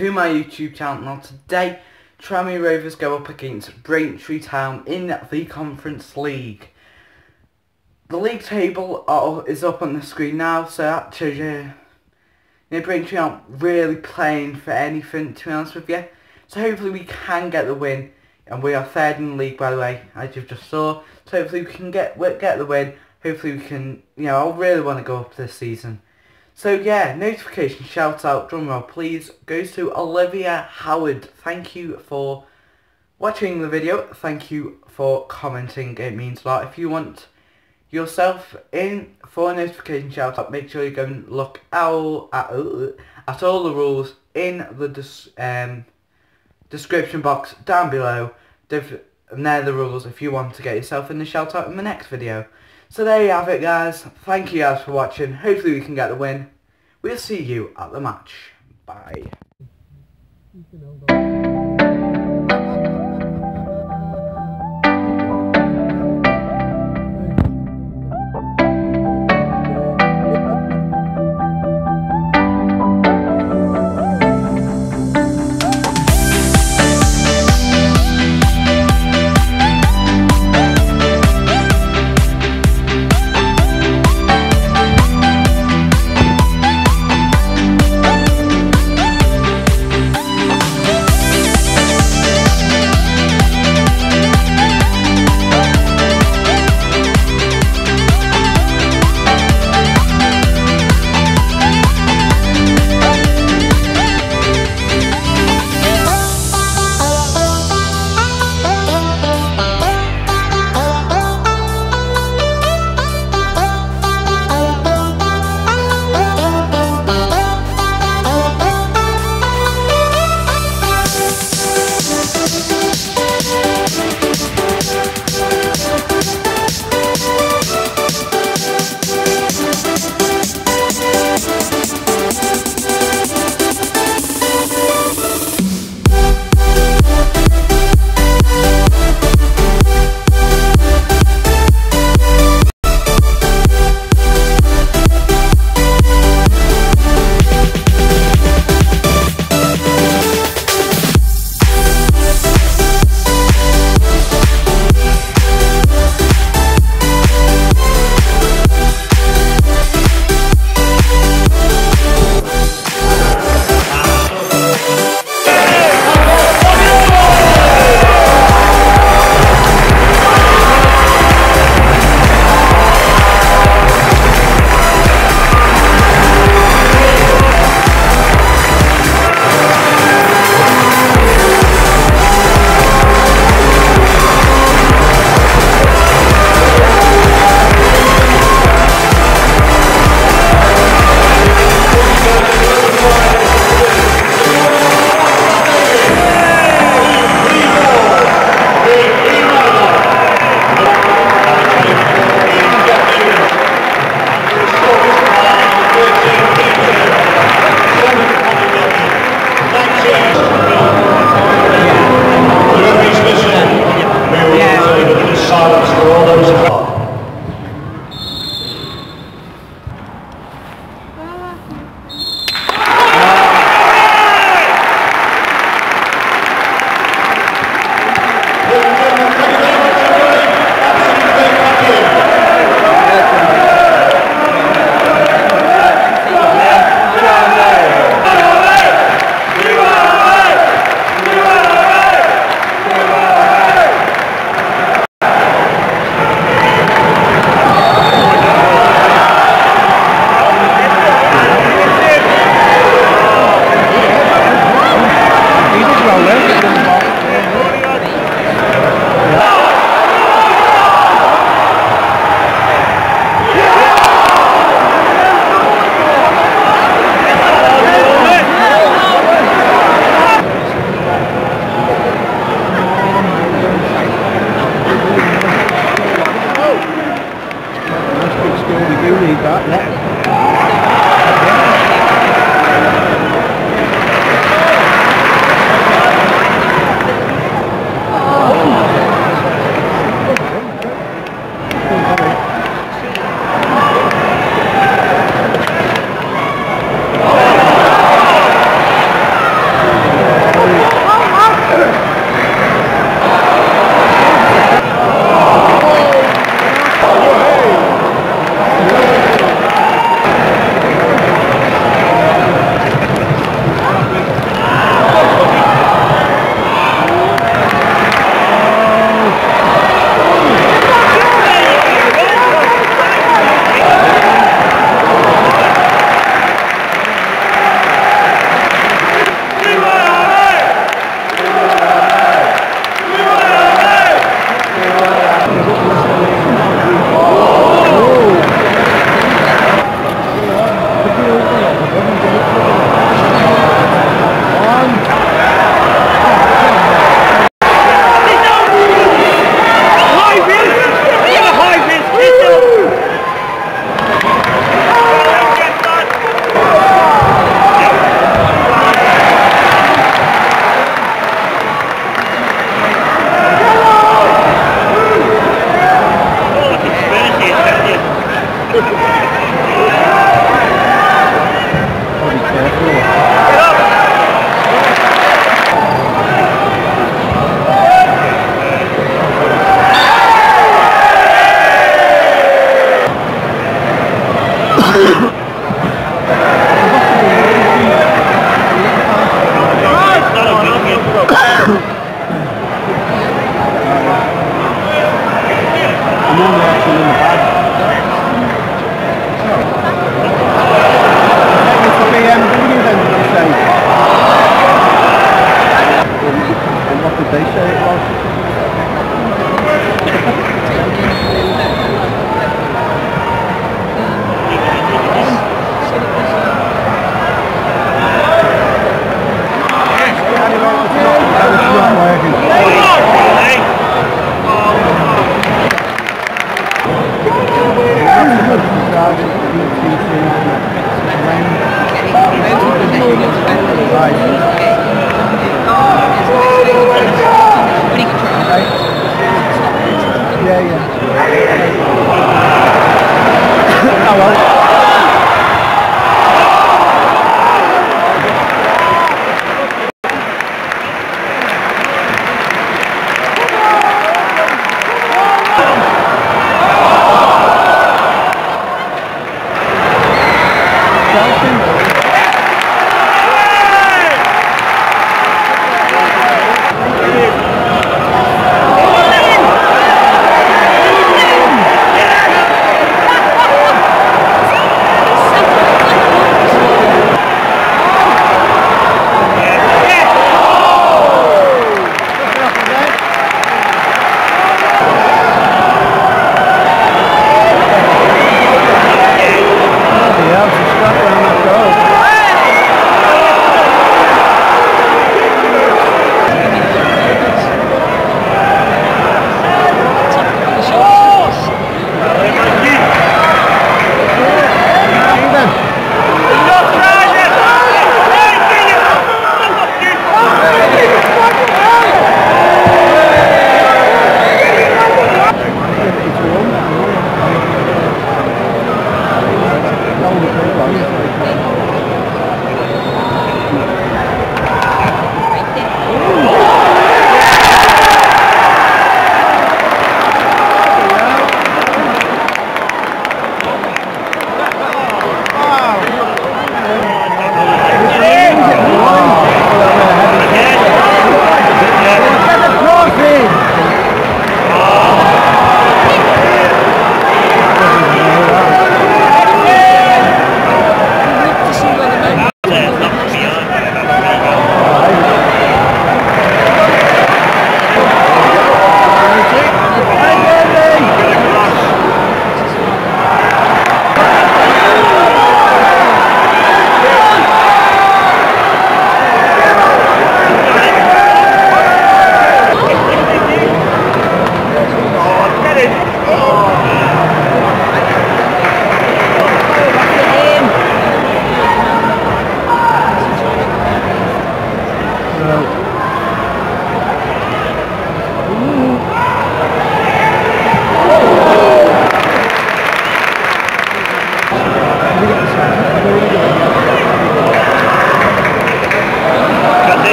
to my YouTube channel. Now today, Tranmere Rovers go up against Braintree Town in the Conference League. The league table are, is up on the screen now, so that shows you, you know, Braintree aren't really playing for anything, to be honest with you. So hopefully we can get the win, and we are third in the league, by the way, as you just saw. So hopefully we can get get the win. Hopefully we can, you know, I really want to go up this season. So yeah, notification shout out, drumroll please, goes to Olivia Howard. Thank you for watching the video. Thank you for commenting. It means a lot. If you want yourself in for a notification shout out, make sure you go and look out at, at all the rules in the um, description box down below. And they're the rules if you want to get yourself in the shout out in the next video. So there you have it guys. Thank you guys for watching. Hopefully we can get the win. We'll see you at the match. Bye.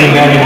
obrigado.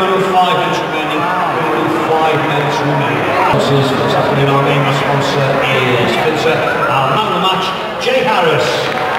minimum of five minutes remaining. Minimum of five minutes remaining. This is what's happening. Our main sponsor is Finser. Our man of the match, Jay Harris.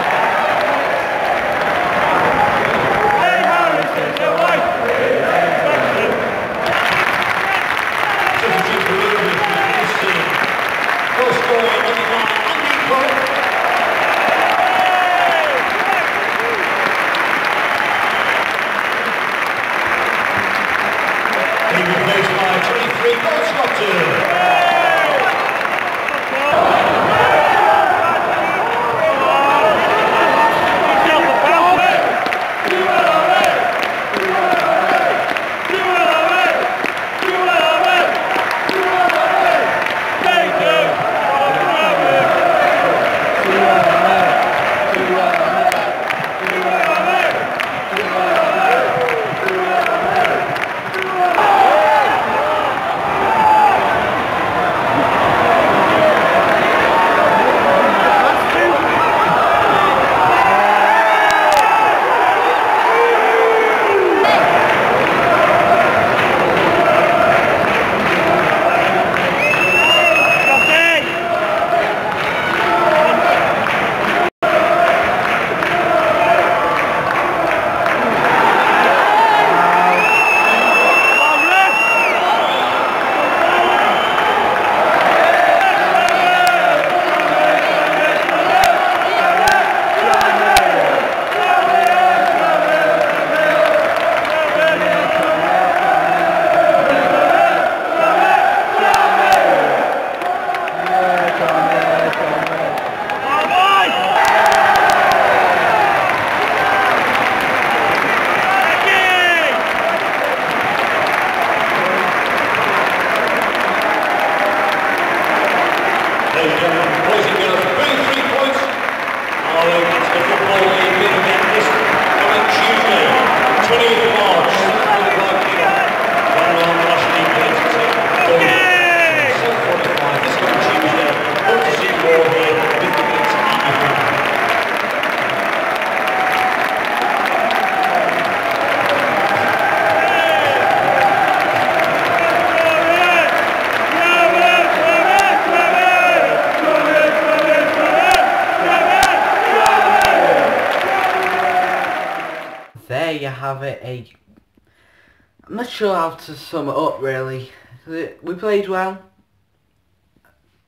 How to sum it up really. We played well,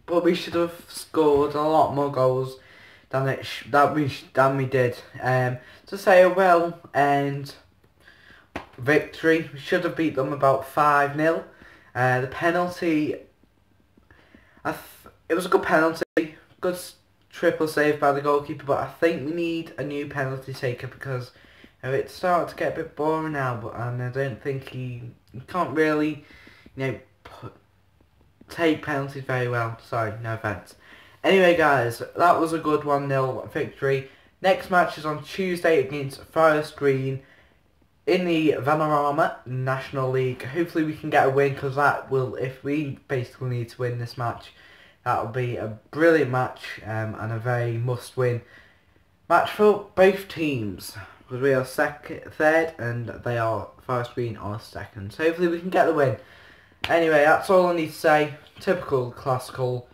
but we should have scored a lot more goals than it that we than we did. Um, to say a well and victory, we should have beat them about five 0 uh, The penalty, it was a good penalty, good triple save by the goalkeeper, but I think we need a new penalty taker because it's starting to get a bit boring now. But and I don't think he can't really, you know, put, take penalties very well. Sorry, no offense. Anyway, guys, that was a good 1-0 victory. Next match is on Tuesday against Forest Green in the Vanarama National League. Hopefully we can get a win because that will, if we basically need to win this match, that will be a brilliant match um, and a very must-win match for both teams. Because we are second, third and they are Forest Green are second. So hopefully we can get the win. Anyway, that's all I need to say. Typical classical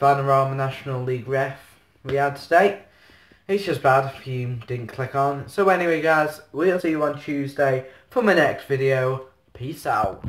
Vanarama National League ref we had today. It's just bad if you didn't click on. So anyway guys, we'll see you on Tuesday for my next video. Peace out.